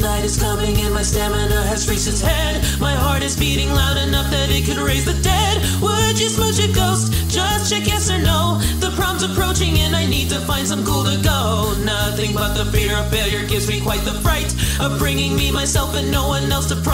night is coming and my stamina has reached its head. My heart is beating loud enough that it could raise the dead. Would you smudge a ghost? Just check yes or no. The prom's approaching and I need to find some cool to go. Nothing but the fear of failure gives me quite the fright of bringing me, myself, and no one else to prom.